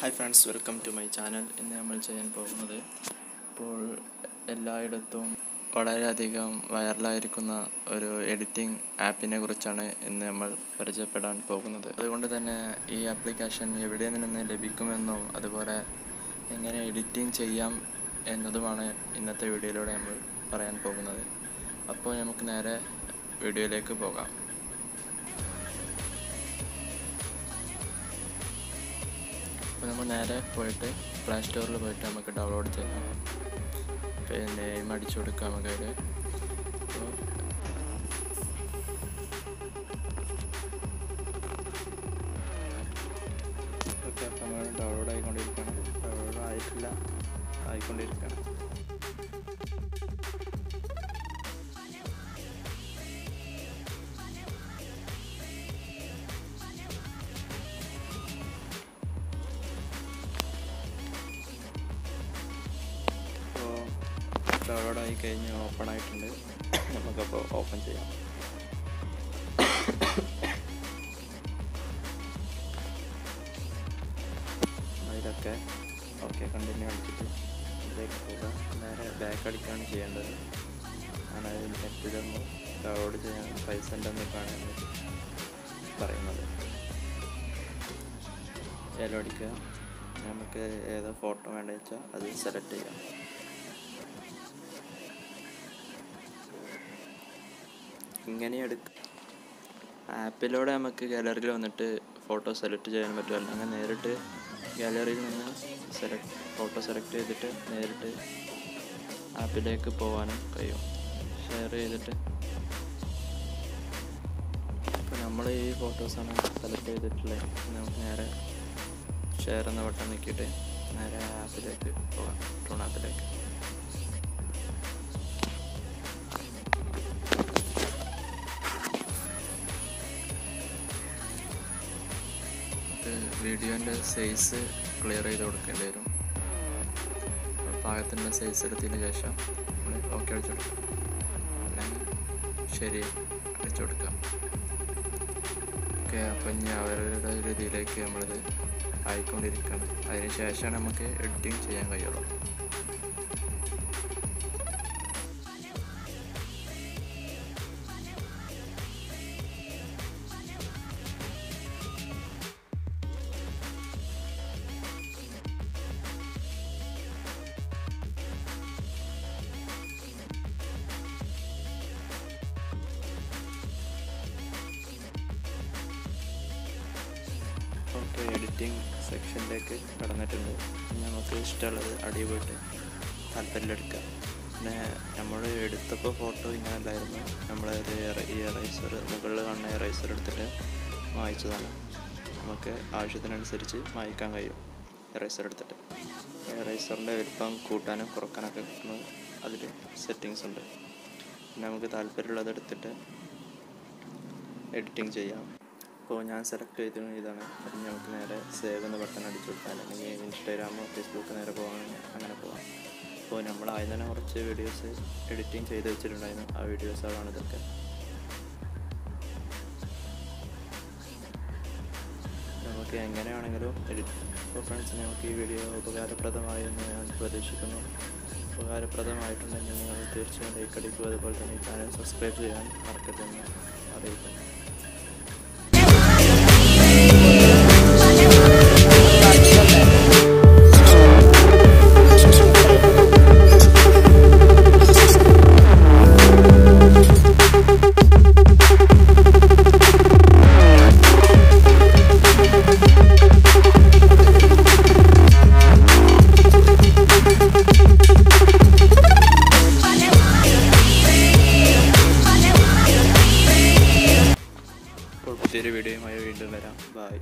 Hi friends welcome to my channel. ഇന്ന് നമ്മൾ ചെയ്യാൻ പോകുന്നത് ഇപ്പോൾ എല്ലായിടത്തും വളരെയധികം വൈറലായിരിക്കുന്ന ഒരു എഡിറ്റിംഗ് ആപ്പിനെ കുറിച്ചാണ് ഇന്ന് നമ്മൾ പരിചയപ്പെടാൻ പോകുന്നത്. അതുകൊണ്ട് തന്നെ ഈ ആപ്ലിക്കേഷൻ എവിടെ നിന്ന് ലഭിക്കുമെന്നും അതുപോലെ എങ്ങനെ എഡിറ്റിംഗ് ചെയ്യാം എന്നതുമാണ് ഇന്നത്തെ വീഡിയോയിലൂടെ നമ്മൾ പറയാൻ പോകുന്നത്. അപ്പോൾ നമുക്ക് നേരെ വീഡിയോയിലേക്ക് പോകാം. അപ്പോൾ നമ്മൾ നേരെ പോയിട്ട് പ്ലേ സ്റ്റോറിൽ പോയിട്ട് നമുക്ക് ഡൗൺലോഡ് ചെയ്യാം. പിന്നെ നെയിം അടിച്ചു കൊടുക്കാം നമുക്ക് അതിൽ ഓക്കെ അപ്പോൾ നമ്മൾ ഡൗൺലോഡ് ആയിക്കൊണ്ടിരിക്കണം ഡൗൺലോഡ് ആയിട്ടില്ല. ആയിക്കൊണ്ടിരിക്കണം ഡൗൺലോഡ് ആയി കഴിഞ്ഞ് ഓപ്പൺ ആയിട്ടുണ്ട് നമുക്കപ്പോൾ ഓപ്പൺ ചെയ്യാം. ഇതൊക്കെ ഓക്കെ കണ്ടിന്യൂ അടിച്ചിട്ട് ഇതിലേക്ക് പോവുക നേരെ ബാക്ക് അടിക്കുകയാണ് ചെയ്യേണ്ടത്. ആണ് നെറ്റിലൊന്ന് ഡൗൺലോഡ് ചെയ്യാൻ പൈസ ഉണ്ടെന്നൊക്കെയാണ് പറയുന്നത്. ഏലം അടിക്കുക. നമുക്ക് ഏതോ ഫോട്ടോ വേണ്ടതെന്ന് വെച്ചാൽ അത് സെലക്ട് ചെയ്യാം. ഇങ്ങനെ എടുക്ക. ആപ്പിലൂടെ നമുക്ക് ഗാലറിയിൽ വന്നിട്ട് ഫോട്ടോ സെലക്ട് ചെയ്യാൻ പറ്റും. അല്ലെങ്കിൽ നേരിട്ട് ഗാലറിയിൽ നിന്ന് സെലക്ട് ഫോട്ടോ സെലക്ട് ചെയ്തിട്ട് നേരിട്ട് ആപ്പിലേക്ക് പോകാനും കഴിയും. ഷെയർ ചെയ്തിട്ട്. ഇപ്പോൾ നമ്മൾ ഈ ഫോട്ടോസാണ് സെലക്ട് ചെയ്തിട്ടുള്ളത് നമുക്ക് നേരെ ഷെയർ എന്ന ബട്ടൺ നിൽക്കിയിട്ട് നേരെ ആപ്പിലേക്ക് പോകാം ട്രോൺ ആപ്പിലേക്ക് വീഡിയോന്റെ സൈസ് ക്ലിയർ ചെയ്ത് കൊടുക്കേണ്ടി വരും. പാകത്തിന്റെ സൈസ് എടുത്തതിന് ശേഷം നമ്മൾ ഓക്കെ അടിച്ചു കൊടുക്കാം. അല്ലെങ്കിൽ ശരി അടിച്ചു കൊടുക്കാം. ഓക്കെ അപ്പം ഇനി അവരുടെ രീതിയിലേക്ക് നമ്മളിത് ആയിക്കൊണ്ടിരിക്കണം അതിന് ശേഷമാണ് നമുക്ക് എഡിറ്റിംഗ് ചെയ്യാൻ കഴിയുള്ളൂ. ഓക്കെ എഡിറ്റിംഗ് സെക്ഷനിലേക്ക് കടന്നിട്ടുണ്ട്. നമുക്ക് ഇഷ്ടമുള്ളത് അടി പോയിട്ട് താല്പര്യമെടുക്കാം പിന്നെ നമ്മൾ എടുത്തപ്പോൾ ഫോട്ടോ ഇങ്ങനെ അല്ലായിരുന്നു നമ്മളൊരു ഈ എറൈസർ മുകളിൽ കാണുന്ന എറൈസർ എടുത്തിട്ട് മായ്ച്ചതാണ് നമുക്ക് ആവശ്യത്തിനനുസരിച്ച് മായ്ക്കാൻ കഴിയും എറൈസർ എടുത്തിട്ട്. എറൈസറിന്റെ വലിപ്പം കൂട്ടാനും കുറക്കാനൊക്കെ അതിൽ സെറ്റിങ്സ് ഉണ്ട്. പിന്നെ നമുക്ക് താല്പര്യമുള്ളത് എടുത്തിട്ട് എഡിറ്റിംഗ് ചെയ്യാം. അപ്പോൾ ഞാൻ സെലക്ട് ചെയ്തിരുന്നത് ഇതാണ്. അപ്പം നമുക്ക് നേരെ സേവ് എന്ന ബട്ടൺ അടിച്ചു കൊടുത്താൽ അല്ലെങ്കിൽ ഇൻസ്റ്റാഗ്രാമോ ഫേസ്ബുക്ക് നേരെ പോകാണെങ്കിൽ അങ്ങനെ പോകാം. അപ്പോൾ നമ്മൾ ആദ്യം തന്നെ കുറച്ച് വീഡിയോസ് എഡിറ്റിംഗ് ചെയ്ത് വെച്ചിട്ടുണ്ടായിരുന്നു. ആ വീഡിയോസുകളാണ് ഇതൊക്കെ. നമുക്ക് എങ്ങനെയാണെങ്കിലും എഡിറ്റ് അപ്പോൾ ഫ്രണ്ട്സ് നമുക്ക് ഈ വീഡിയോ ഉപകാരപ്രദമായി എന്ന് ഞാൻ പ്രതീക്ഷിക്കുന്നു. ഉപകാരപ്രദമായിട്ടുണ്ടെങ്കിൽ നിങ്ങൾ തീർച്ചയായും ലൈക്ക് അടിക്കുക. അതുപോലെ തന്നെ ചാനൽ സബ്സ്ക്രൈബ് ചെയ്യാൻ മറക്കരുതെന്ന് അറിയിക്കുന്നു. വരാം. ബായ്